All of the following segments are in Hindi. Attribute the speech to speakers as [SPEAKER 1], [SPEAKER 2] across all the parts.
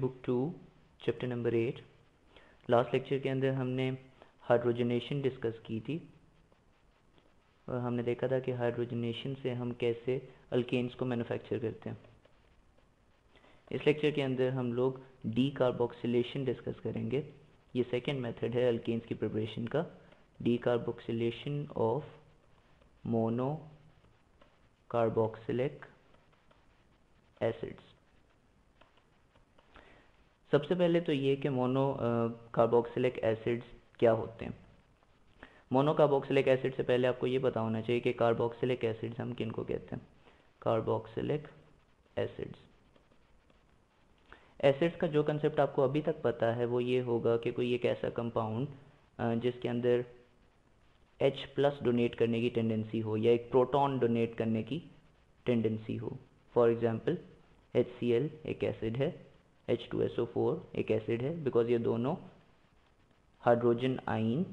[SPEAKER 1] Book two, chapter number eight. Last lecture के अंदर हमने हाइड्रोजनेशन डिस्कस की थी। और हमने देखा था कि हाइड्रोजनेशन से हम कैसे अल्केन्स को मैन्युफैक्चर करते हैं। इस लेक्चर के अंदर हम लोग डी कार्बोक्सिलेशन डिस्कस करेंगे। ये सेकेंड मेथड है अल्केन्स की प्रिपरेशन का। Decarboxylation of mono carboxylic acids सबसे पहले तो ये कि मोनो कार्बोक्सिलिक एसिड्स क्या होते हैं? मोनो कार्बोक्सिलिक एसिड से पहले आपको ये पता होना चाहिए कि कार्बोक्सिलिक एसिड्स हम किन को कहते हैं? कार्बोक्सिलिक एसिड्स एसिड्स का जो कंसेप्ट आपको अभी तक पता है वो ये होगा कि कोई एक ऐसा कंपाउंड जिसके अंदर H प्लस डोनेट करने की टेंडेंसी हो या एक प्रोटॉन डोनेट करने की टेंडेंसी हो. फॉर एग्जांपल HCl एक एसिड है. H2SO4 एक एसिड है बिकॉज़ ये दोनों हाइड्रोजन आइन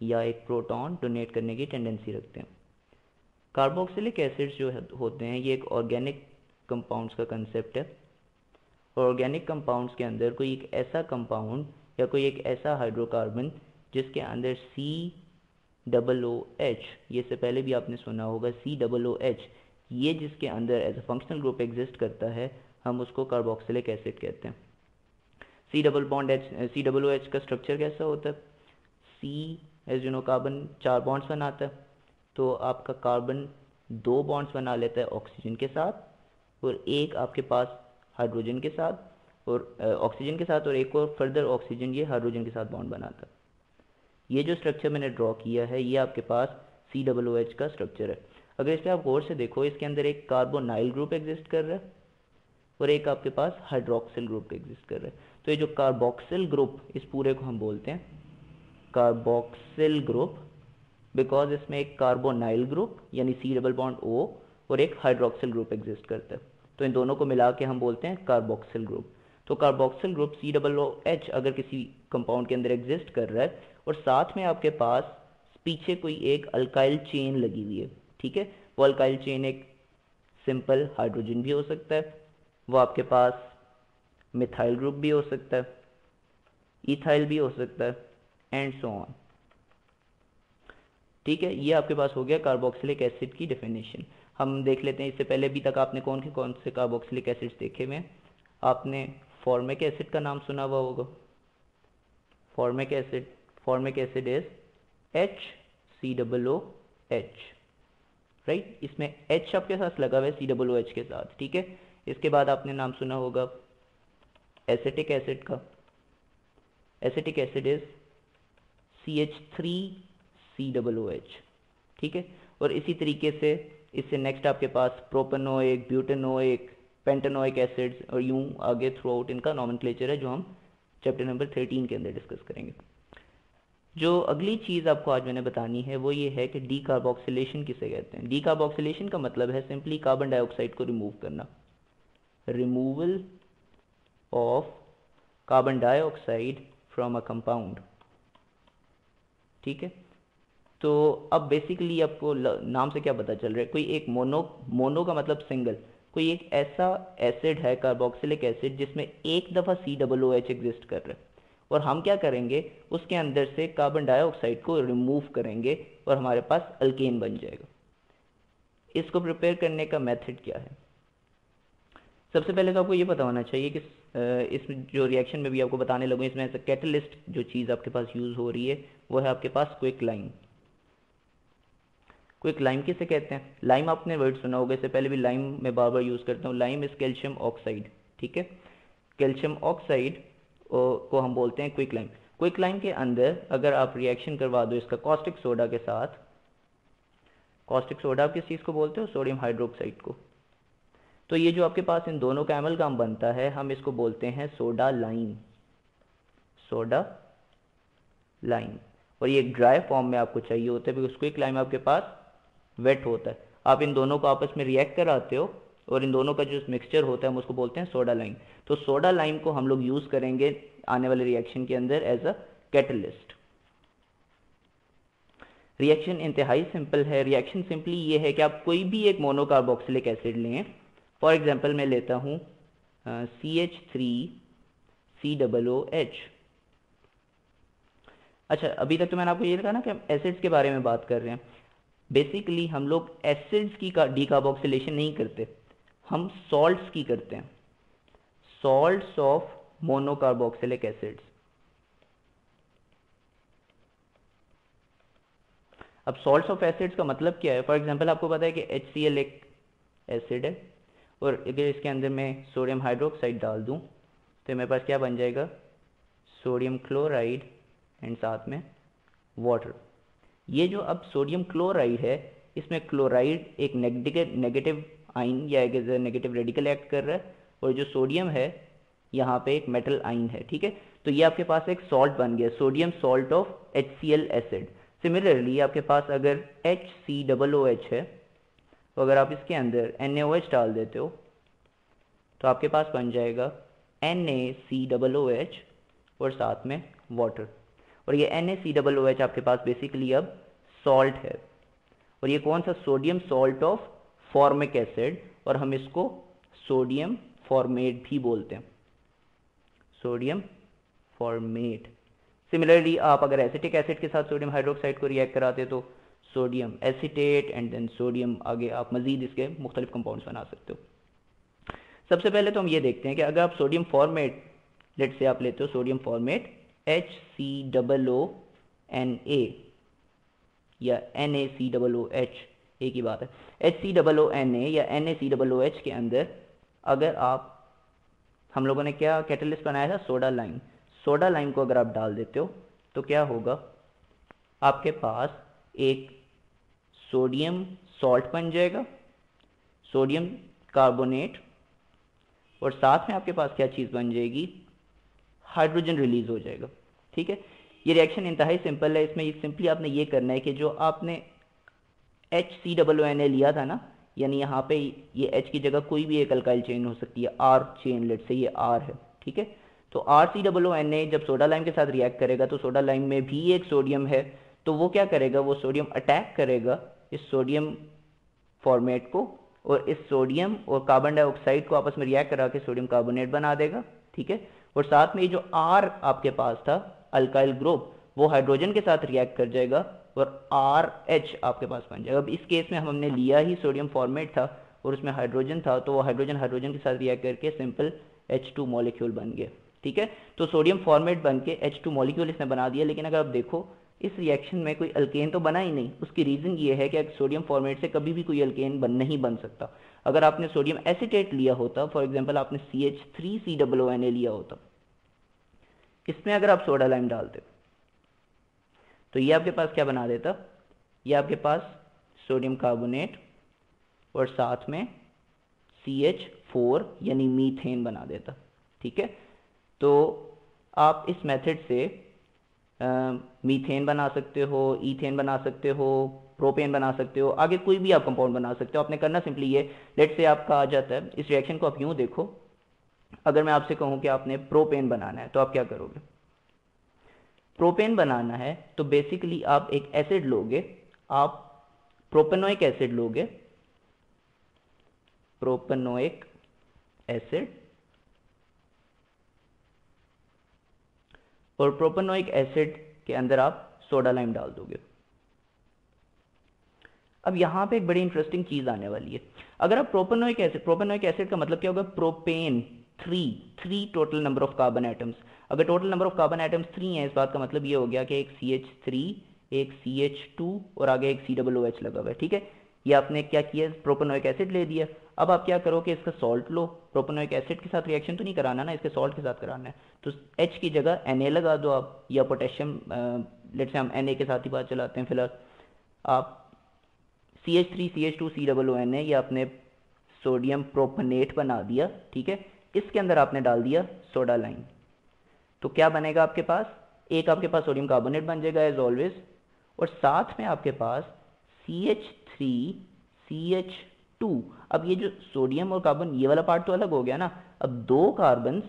[SPEAKER 1] या एक प्रोटॉन डोनेट करने की टेंडेंसी रखते हैं। कार्बोक्सिलिक एसिड्स जो होते हैं, ये एक ऑर्गेनिक कंपाउंड्स का कंसेप्ट है। और ऑर्गेनिक कंपाउंड्स के अंदर कोई एक ऐसा कंपाउंड या कोई एक ऐसा हाइड्रोकार्बन जिसके अंदर सी डबल ओ एच ये से पहले भी आपने सुना होगा सी डबल ओ एच ये जिसके अंदर as a functional group exist करता है हम उसको कार्बोक्सिलिक एसिड कहते हैं। C double bond H C double H का स्ट्रक्चर कैसा होता है? C as you know carbon चार बॉन्ड्स बनाता है तो आपका कार्बन दो बॉन्ड्स बना लेता है ऑक्सीजन के साथ, और एक आपके पास हाइड्रोजन के साथ, और ऑक्सीजन के साथ, और एक और फर्दर ऑक्सीजन ये हाइड्रोजन के साथ बॉन्ड बनाता है। ये जो स्ट्रक्चर मैंने ड्रॉ किया है, ये आपके पास सी डबल एच का स्ट्रक्चर है। अगर इस पर आप गौर से देखो, इसके अंदर एक कार्बोनाइल ग्रुप एग्जिस्ट कर रहा है। और एक आपके पास हाइड्रोक्सिल ग्रुप एग्जिस्ट कर रहा है। तो ये जो कार्बोक्सिल ग्रुप इस पूरे को हम बोलते हैं कार्बोक्सिल ग्रुप बिकॉज़ इसमें एक कार्बोनाइल ग्रुप यानी सी डबल बॉन्ड ओ और एक हाइड्रोक्सिल ग्रुप एग्जिस्ट करता है। तो इन दोनों को मिला के हम बोलते हैं कार्बोक्सिल ग्रुप तो carboxyl group C double O H अगर किसी कंपाउंड के अंदर एग्जिस्ट कर रहा है, और साथ में आपके पास पीछे कोई एक अल्काइल चेन लगी हुई है, ठीक है? वो अल्काइल चेन एक सिंपल हाइड्रोजन भी हो सकता है वो आपके पास मिथाइल ग्रुप भी हो सकता है इथाइल भी हो सकता है एंड सो ऑन ठीक है, ये आपके पास हो गया कार्बोक्सिलिक एसिड की डेफिनेशन हम देख लेते हैं, इससे पहले अभी तक आपने कौन से कौन से कार्बोक्सिलिक एसिड्स देखे हुए आपने फॉर्मिक एसिड का नाम सुना हुआ होगा। Formic acid formic acid is H C double O H right इसमें एच आपके साथ लगा हुआ है सी डबल ओ एच के साथ, ठीक है? इसके बाद आपने नाम सुना होगा एसिटिक एसिड का। Acetic acid is C H three C double O H ठीक है? और इसी तरीके से इससे नेक्स्ट आपके पास प्रोपेनोइक ब्यूटेनोइक पेंटेनोइक एसिड्स और यूँ आगे थ्रू आउट इनका नॉमन है जो हम चैप्टर नंबर थर्टीन के अंदर डिस्कस करेंगे। जो अगली चीज़ आपको आज मैंने बतानी है वो ये है कि डी किसे कहते हैं? डी का मतलब है सिंपली कार्बन डाइऑक्साइड को रिमूव करना। Removal of carbon dioxide from a compound ठीक है? तो अब बेसिकली आपको नाम से क्या पता चल रहा है? कोई एक मोनो मोनो का मतलब सिंगल कोई एक ऐसा एसिड है कार्बोक्सिलिक एसिड जिसमें एक दफ़ा सी डबल एच एग्जिस्ट कर रहा है। और हम क्या करेंगे? उसके अंदर से कार्बन डाइऑक्साइड को रिमूव करेंगे और हमारे पास अल्केन बन जाएगा। इसको प्रिपेयर करने का मेथड क्या है? सबसे पहले तो आपको ये पता होना चाहिए कि इस जो रिएक्शन में भी आपको बताने लगूँ, इसमें ऐसा कैटलिस्ट जो चीज़ आपके पास यूज़ हो रही है, वो है आपके पास क्विक लाइम क्विक लाइम किसे कहते हैं? लाइम आपने वर्ड सुना होगा, इससे पहले भी लाइम में बार बार यूज़ करता हूँ। लाइम इज़ कैल्शियम ऑक्साइड ठीक है? कैल्शियम ऑक्साइड को हम बोलते हैं क्विक लाइम क्विक लाइम के अंदर अगर आप रिएक्शन करवा दो इसका कॉस्टिक सोडा के साथ कॉस्टिक सोडा आप किस चीज़ को बोलते हो? सोडियम हाइड्रोक्साइड को. तो ये जो आपके पास इन दोनों का काम बनता है, हम इसको बोलते हैं सोडा लाइन सोडा लाइन और ये ड्राई फॉर्म में आपको चाहिए होता है बिकॉज़ क्विक लाइम आपके पास वेट होता है। आप इन दोनों को आपस में रिएक्ट कराते हो और इन दोनों का जो मिक्सचर होता है, हम उसको बोलते हैं सोडा लाइम तो सोडा लाइम को हम लोग यूज़ करेंगे आने वाले रिएक्शन के अंदर एज अ कैटलिस्ट रिएक्शन इंतहाई सिंपल है। रिएक्शन सिंपली ये है कि आप कोई भी एक मोनोकार्बोक्सिलिक एसिड लें फॉर एग्ज़ाम्पल मैं लेता हूँ C H three C double O H अच्छा अभी तक तो मैंने आपको ये कहा ना कि हम एसिड्स के बारे में बात कर रहे हैं। बेसिकली हम लोग एसिड्स की डीकार्बोक्सिलेशन नहीं करते। हम सॉल्ट्स की करते हैं। सॉल्ट्स ऑफ़ मोनोकार्बोक्सिलिक एसिड्स अब सॉल्ट्स ऑफ़ एसिड्स का मतलब क्या है? फॉर एग्जांपल आपको पता है कि एच एक एसिड है। और अगर इसके अंदर मैं सोडियम हाइड्रोक्साइड डाल दूँ तो मेरे पास क्या बन जाएगा? सोडियम क्लोराइड एंड साथ में वाटर ये जो अब सोडियम क्लोराइड है, इसमें क्लोराइड एक नेगेटिव नेगेटिव आइन या एक नेगेटिव रेडिकल एक्ट कर रहा है, और जो सोडियम है, यहाँ पे एक मेटल आइन है, ठीक है? तो ये आपके पास एक सॉल्ट बन गया, sodium salt of HCl acid similarly आपके पास अगर H C double O H है तो अगर आप इसके अंदर एन ए डाल देते हो तो आपके पास बन जाएगा N A C double O H और साथ में वाटर और ये N A C double O H आपके पास बेसिकली अब सॉल्ट है. और ये कौन सा sodium salt of formic acid और हम इसको सोडियम फॉर्मेट भी बोलते हैं. सोडियम फॉर्मेट सिमिलरली आप अगर एसिटिक एसिड के साथ सोडियम हाइड्रोक्साइड को रिएक्ट कराते तो sodium acetate and then sodium आगे आप मजीद इसके मुख्तलिफ़ कंपाउंड्स बना सकते हो। सबसे पहले तो हम ये देखते हैं कि अगर आप सोडियम फॉर्मेट लेट से आप लेते हो sodium formate H C double O N A या N A C double O H एक ही बात है। H C double O N A या N A C double O H के अंदर अगर आप, हम लोगों ने क्या कैटलिस्ट बनाया था? सोडा लाइम सोडा लाइम को अगर आप डाल देते हो तो क्या होगा? आपके पास एक सोडियम सॉल्ट बन जाएगा, सोडियम कार्बोनेट, और साथ में आपके पास क्या चीज़ बन जाएगी? हाइड्रोजन रिलीज़ हो जाएगा। ठीक है? ये रिएक्शन इंतहाई सिंपल है। इसमें सिंपली आपने ये करना है कि जो आपने H C W N A लिया था ना, यानी यहाँ पे ये एच की जगह कोई भी एक अल्काइल चेन हो सकती है। आर चेन लेट से ये आर है। ठीक है? तो R C W N A जब सोडा लाइम के साथ रिएक्ट करेगा तो सोडा लाइम में भी एक सोडियम है। तो वो क्या करेगा? वो सोडियम अटैक करेगा। इस सोडियम फॉर्मेट को और इस सोडियम और कार्बन डाइऑक्साइड को आपस में रिएक्ट करा के सोडियम कार्बोनेट बना देगा, ठीक है? और साथ में ये जो आर आपके पास था अल्काइल ग्रुप वो हाइड्रोजन के साथ रिएक्ट कर जाएगा और आर एच आपके पास बन जाएगा। अब इस केस में हमने लिया ही सोडियम फॉर्मेट था और उसमें हाइड्रोजन था तो वो हाइड्रोजन हाइड्रोजन के साथ रिएक्ट करके सिंपल एच टू मॉलिक्यूल बन गया, ठीक है? तो सोडियम फॉर्मेट बन के एच टू मॉलिक्यूल इसने बना दिया, लेकिन अगर आप देखो इस रिएक्शन में कोई अल्केन तो बना ही नहीं। उसकी रीज़न ये है कि सोडियम फॉर्मेट से कभी भी कोई अल्केन बन नहीं बन सकता। अगर आपने सोडियम एसिटेट लिया होता फॉर एग्ज़ाम्पल आपने C H three C double N A लिया होता, इसमें अगर आप सोडा लाइम डालते तो ये आपके पास क्या बना देता? ये आपके पास सोडियम कार्बोनेट और साथ में सी एच फोर यानी मीथेन बना देता, ठीक है? तो आप इस मेथड से मीथेन बना सकते हो, ईथेन बना सकते हो, प्रोपेन बना सकते हो, आगे कोई भी आप कंपाउंड बना सकते हो। आपने करना सिंपली ये लेट से आपका आ जाता है, इस रिएक्शन को आप यूँ देखो। अगर मैं आपसे कहूँ कि आपने प्रोपेन बनाना है तो आप क्या करोगे? प्रोपेन बनाना है तो बेसिकली आप एक एसिड लोगे, आप प्रोपेनोइक एसिड लोगे। प्रोपेनोइक एसिड और प्रोपेनोइक एसिड के अंदर आप सोडा लाइम डाल दोगे। अब यहाँ पे एक बड़ी इंटरेस्टिंग चीज़ आने वाली है। अगर आप प्रोपेनोइक एसिड प्रोपेनोइक एसिड का मतलब क्या होगा? Propane three three total number of carbon atoms अगर total number of carbon items three हैं, इस बात का मतलब ये हो गया कि एक सी एच थ्री एक सी एच टू और आगे एक सी डबल एच लगा हुआ है, ठीक है? ये आपने क्या किया? प्रोपेनोइक एसिड ले दिया। अब आप क्या करो कि इसका सॉल्ट लो। प्रोपेनोइक एसिड के साथ रिएक्शन तो नहीं कराना ना, इसके सॉल्ट के साथ कराना है। तो एच की जगह एन लगा दो आप, या पोटेशियम लेट से हम एन के साथ ही बात चलाते हैं फ़िलहाल। आप C H three C H two C double O N A या आपने सोडियम प्रोपनेट बना दिया, ठीक है? इसके अंदर आपने डाल दिया सोडा लाइन तो क्या बनेगा आपके पास? एक आपके पास सोडियम कार्बोनेट बन जाएगा एज ऑलवेज और साथ में आपके पास C H three C H two अब ये जो सोडियम और कार्बन ये वाला पार्ट तो अलग हो गया ना। अब दो कार्बन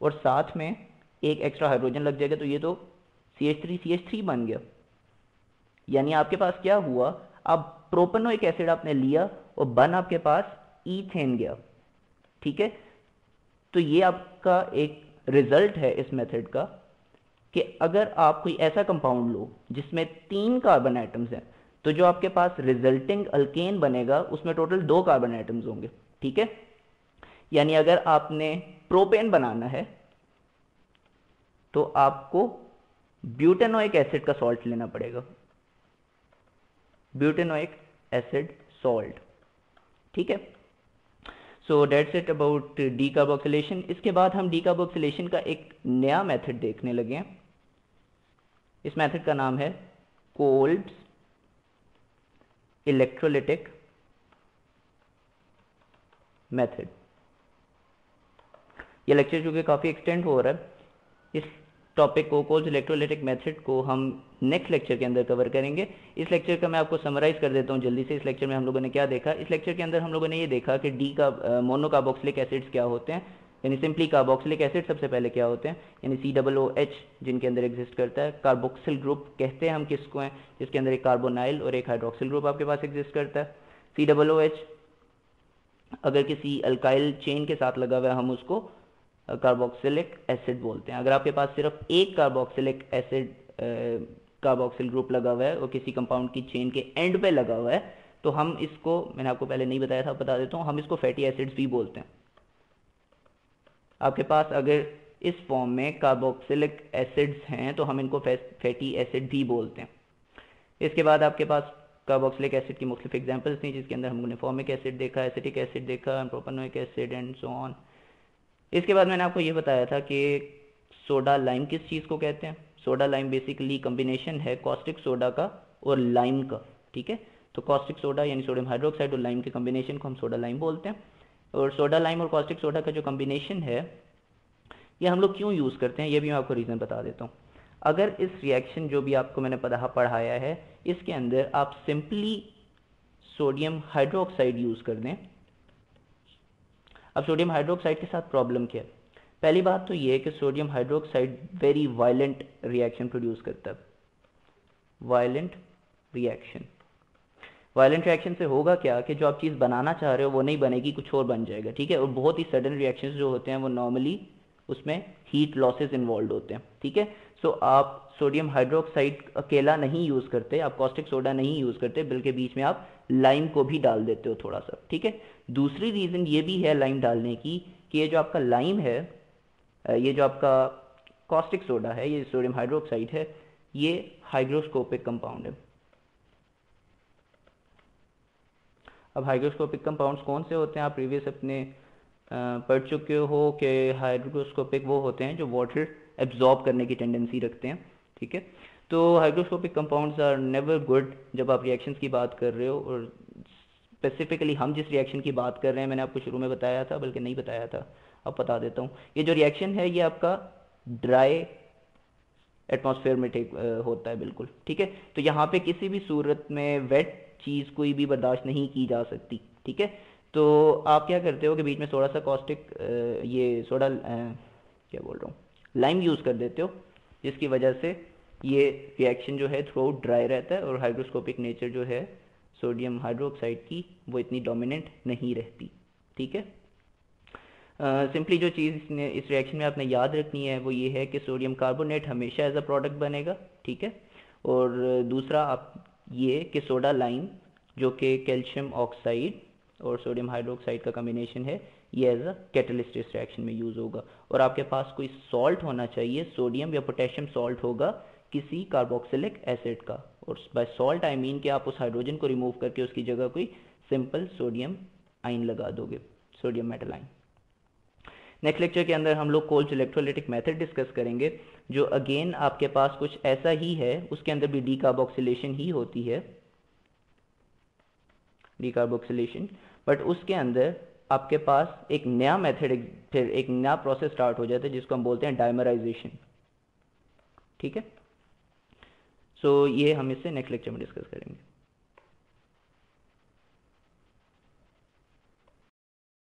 [SPEAKER 1] और साथ में एक एक्स्ट्रा हाइड्रोजन लग जाएगा तो ये तो C H three C H three बन गया। यानी आपके पास क्या हुआ? अब प्रोपनो एक एसिड आपने लिया और बन आपके पास ईथेन गया। ठीक है? तो ये आपका एक रिज़ल्ट है इस मेथड का कि अगर आप कोई ऐसा कंपाउंड लो जिसमें तीन कार्बन आइटम्स हैं तो जो आपके पास रिजल्टिंग अल्केन बनेगा, उसमें टोटल दो कार्बन आइटम्स होंगे, ठीक है? यानी अगर आपने प्रोपेन बनाना है तो आपको ब्यूटेनोइक एसिड का सॉल्ट लेना पड़ेगा। ब्यूटेनोइक एसिड सॉल्ट ठीक है? So that's it about decarboxylation इसके बाद हम डीकार्बोक्सिलेशन का एक नया मेथड देखने लगे हैं। इस मेथड का नाम है कोल्ड इलेक्ट्रोलिटिक मेथड ये लेक्चर जो कि काफ़ी एक्सटेंड हो रहा है, इस टॉपिक को कोल्स इलेक्ट्रोलिटिक मेथड को हम नेक्स्ट लेक्चर के अंदर कवर करेंगे। इस लेक्चर का मैं आपको समराइज कर देता हूँ जल्दी से। इस लेक्चर में हम लोगों ने क्या देखा? इस लेक्चर के अंदर हम लोगों ने ये देखा कि डी का मोनोकार्बोक्सिलिक एसिड्स क्या होते हैं। यानी सिंपली कार्बोक्सिलिक एसिड सबसे पहले क्या होते हैं? यानी सी डबल ओ एच जिनके अंदर एग्जिस्ट करता है कार्बोक्सिल ग्रुप कहते हैं हम किसको हैं? जिसके अंदर एक कार्बोनाइल और एक हाइड्रोक्सिल ग्रुप आपके पास एग्जिस्ट करता है। सी डबल ओ एच अगर किसी अल्काइल चेन के साथ लगा हुआ है, हम उसको कार्बोक्सिलिक एसिड बोलते हैं। अगर आपके पास सिर्फ़ एक कार्बोक्सिलिक एसिड कार्बोक्सिल ग्रुप लगा हुआ है और किसी कंपाउंड की चेन के एंड पे लगा हुआ है तो हम इसको, मैंने आपको पहले नहीं बताया था, बता देता हूँ, हम इसको फैटी एसिड्स भी बोलते हैं। आपके पास अगर इस फॉर्म में कार्बोक्सिलिक एसिड्स हैं तो हम इनको फैटी एसिड भी बोलते हैं। इसके बाद आपके पास कार्बोक्सिलिक एसिड की मुख्तलिफ़ एग्जाम्पल्स थी, जिसके अंदर हमने फॉर्मिक एसिड देखा एसिटिक एसिड देखा propanoic acid and so on इसके बाद मैंने आपको ये बताया था कि सोडा लाइम किस चीज़ को कहते हैं? सोडा लाइम बेसिकली कम्बिनेशन है कॉस्टिक सोडा का और लाइम का, ठीक है? तो कॉस्टिक सोडा यानी सोडियम हाइड्रोक्साइड और लाइम के कम्बिनेशन को हम सोडा लाइम बोलते हैं। और सोडा लाइम और कॉस्टिक सोडा का जो कम्बिनेशन है, ये हम लोग क्यों यूज़ करते हैं, ये भी मैं आपको रीज़न बता देता हूँ। अगर इस रिएक्शन जो भी आपको मैंने पढ़ा, पढ़ाया है, इसके अंदर आप सिंपली सोडियम हाइड्रोक्साइड यूज़ कर दें। अब सोडियम हाइड्रोक्साइड के साथ प्रॉब्लम क्या है? पहली बात तो ये है कि sodium hydroxide very violent reaction produce करता है। वायलेंट रिएक्शन वायलेंट रिएक्शन से होगा क्या कि जो आप चीज़ बनाना चाह रहे हो, वो नहीं बनेगी, कुछ और बन जाएगा, ठीक है? और बहुत ही सडन रिएक्शन जो होते हैं, वो नॉर्मली उसमें हीट लॉसेज इन्वॉल्व होते हैं, ठीक है? सो आप सोडियम हाइड्रोक्साइड अकेला नहीं यूज़ करते, आप कॉस्टिक सोडा नहीं यूज़ करते, बल्कि बीच में आप लाइम को भी डाल देते हो थोड़ा सा, ठीक है? दूसरी रीज़न ये भी है लाइम डालने की कि ये जो आपका लाइम है ये जो आपका कॉस्टिक सोडा है, ये सोडियम हाइड्रोक्साइड है, ये हाइग्रोस्कोपिक कंपाउंड है। अब हाइग्रोस्कोपिक कंपाउंड्स कौन से होते हैं? आप प्रीवियस अपने पढ़ चुके हो कि हाइड्रोस्कोपिक वो होते हैं जो वाटर एब्जॉर्ब करने की टेंडेंसी रखते हैं, ठीक है? तो hydroscopic compounds are never good जब आप रिएक्शंस की बात कर रहे हो और स्पेसिफिकली हम जिस रिएक्शन की बात कर रहे हैं, मैंने आपको शुरू में बताया था, बल्कि नहीं बताया था। अब बता देता हूँ। ये जो रिएक्शन है, ये आपका ड्राई एटमॉस्फेयर में होता है, बिल्कुल, ठीक है? तो यहाँ पे किसी भी सूरत में वेट चीज़ कोई भी बर्दाश्त नहीं की जा सकती ठीक है? तो आप क्या करते हो कि बीच में थोड़ा सा कॉस्टिक ये सोडा क्या बोल रहा हूँ लाइम यूज़ कर देते हो जिसकी वजह से ये रिएक्शन जो है थ्रू ड्राई रहता है और हाइड्रोस्कोपिक नेचर जो है सोडियम हाइड्रोक्साइड की वो इतनी डोमिनेंट नहीं रहती ठीक है? सिंपली uh, जो चीज़ इसने इस रिएक्शन में आपने याद रखनी है वो ये है कि सोडियम कार्बोनेट हमेशा एज अ प्रोडक्ट बनेगा ठीक है? और दूसरा आप ये कि सोडा लाइम, जो कि कैल्शियम ऑक्साइड और सोडियम हाइड्रोक्साइड का कम्बिनेशन है, ये एज अ कैटलिस्ट इस रिएक्शन में यूज़ होगा। और आपके पास कोई सॉल्ट होना चाहिए सोडियम या पोटेशियम सॉल्ट होगा, किसी कार्बोक्सिलिक एसिड का। और बाय सॉल्ट आई मीन कि आप उस हाइड्रोजन को रिमूव करके उसकी जगह कोई सिंपल सोडियम आइन लगा दोगे sodium metal ion next lecture के अंदर हम लोग कोल्ड इलेक्ट्रोलिटिक मेथड डिस्कस करेंगे जो अगेन आपके पास कुछ ऐसा ही है उसके अंदर भी डीकार्बोक्सिलेशन ही होती है। डीकार्बोक्सिलेशन बट उसके अंदर आपके पास एक नया मेथड फिर एक नया प्रोसेस स्टार्ट हो जाता है जिसको हम बोलते हैं डायमराइजेशन ठीक है? सो so, ये हम इससे नेक्स्ट लेक्चर में डिस्कस करेंगे।